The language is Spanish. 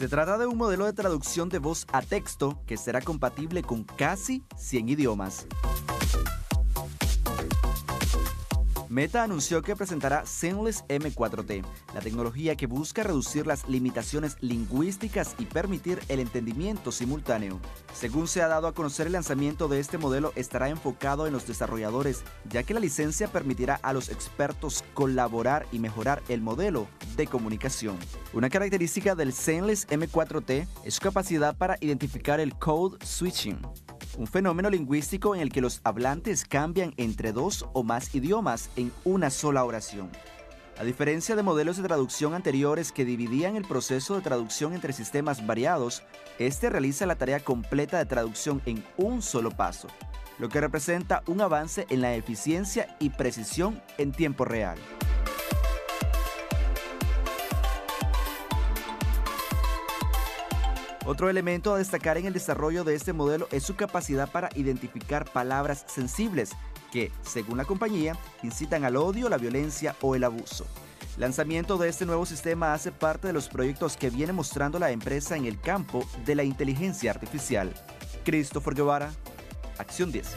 Se trata de un modelo de traducción de voz a texto que será compatible con casi 100 idiomas. Meta anunció que presentará Seamless M4T, la tecnología que busca reducir las limitaciones lingüísticas y permitir el entendimiento simultáneo. Según se ha dado a conocer, el lanzamiento de este modelo estará enfocado en los desarrolladores, ya que la licencia permitirá a los expertos colaborar y mejorar el modelo de comunicación. Una característica del Seamless M4T es su capacidad para identificar el code switching, un fenómeno lingüístico en el que los hablantes cambian entre dos o más idiomas en una sola oración. A diferencia de modelos de traducción anteriores que dividían el proceso de traducción entre sistemas variados, este realiza la tarea completa de traducción en un solo paso, lo que representa un avance en la eficiencia y precisión en tiempo real. Otro elemento a destacar en el desarrollo de este modelo es su capacidad para identificar palabras sensibles que, según la compañía, incitan al odio, la violencia o el abuso. Lanzamiento de este nuevo sistema hace parte de los proyectos que viene mostrando la empresa en el campo de la inteligencia artificial. Christopher Guevara, Acción 10.